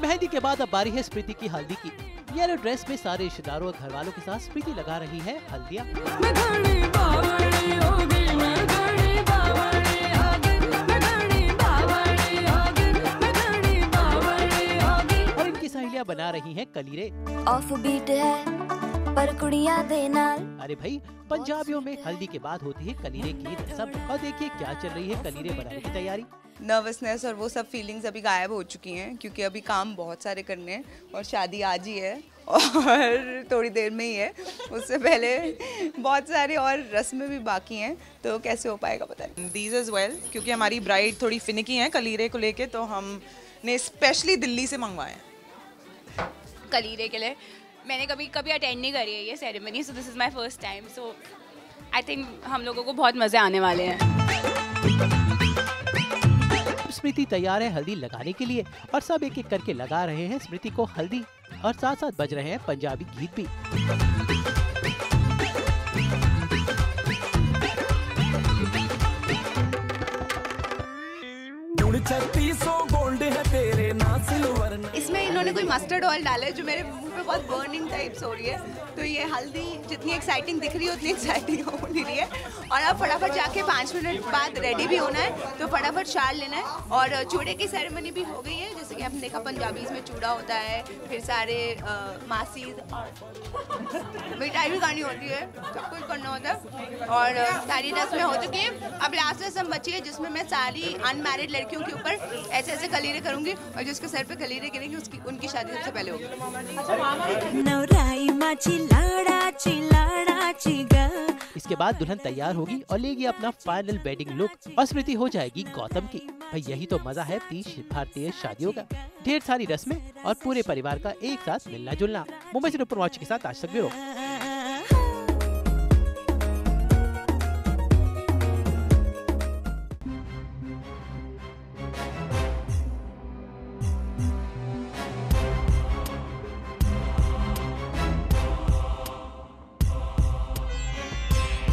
मेहंदी के बाद अब बारी है स्मृति की हल्दी की। येलो ड्रेस में सारे रिश्तेदारों और घर वालों के साथ स्मृति लगा रही है हल्दिया। सहेलियाँ बना रही हैं कलीरे। ऑफ़ बीट है पर कुड़ियाँ दे नाल। अरे भाई पंजाबियों में हल्दी के बाद होती है कलीरे की रस्म और देखिए क्या चल रही है कलीरे बनाने की तैयारी। नर्वसनेस और वो सब फीलिंग्स अभी गायब हो चुकी हैं क्योंकि अभी काम बहुत सारे करने हैं और शादी आज ही है और थोड़ी देर में ही है। उससे पहले बहुत सारे और रस्में भी बाकी हैं तो कैसे हो पाएगा पता नहीं। दीज इज़ वेल क्योंकि हमारी ब्राइड थोड़ी फिनिकी हैं कलीरे को लेके तो हमने स्पेशली दिल्ली से मंगवाए हैं। कलीरे के लिए। मैंने कभी कभी अटेंड नहीं करी है ये ceremony so this is my first time so I think हम लोगों को बहुत मज़े आने वाले हैं। स्मृति तैयार है हल्दी लगाने के लिए और सब एक एक करके लगा रहे हैं स्मृति को हल्दी और साथ साथ बज रहे हैं पंजाबी गीत भी। इसमें इन्होंने कोई मस्टर्ड ऑयल डाला है जो मेरे मुँह पे बहुत बर्निंग टाइप्स हो रही है। तो ये हल्दी जितनी एक्साइटिंग दिख रही है, उतनी एक्साइटिंग हो नहीं रही है। और अब फटाफट जाके पाँच मिनट बाद रेडी भी होना है तो फटाफट चार लेना है। और चूड़े की सेरेमनी भी हो गई है, जैसे कि आपने देखा पंजाबी में चूड़ा होता है, फिर सारे मासीज मिठाई भी खानी होती है, सब कुछ करना होता है। और सारी रस्में हो चुकी हैं। अब लास्ट रस्म बची है, जिसमें मैं सारी अनमेरिड लड़कियों के ऊपर ऐसे ऐसे कलीरें करूँगी और जिसके सर पे कलीरे गिरेंगी उसकी उनकी शादी सबसे पहले होगी। नवराई माची लाडाची लाडाची ग। इसके बाद दुल्हन तैयार होगी और लेगी अपना फाइनल वेडिंग लुक और स्मृति हो जाएगी गौतम की। भाई यही तो मज़ा है तीस भारतीय शादियों का। ढेर सारी रस्में और पूरे परिवार का एक साथ मिलना जुलना मुंबई से ऊपर वॉच के साथ आज तक ब्यूरो।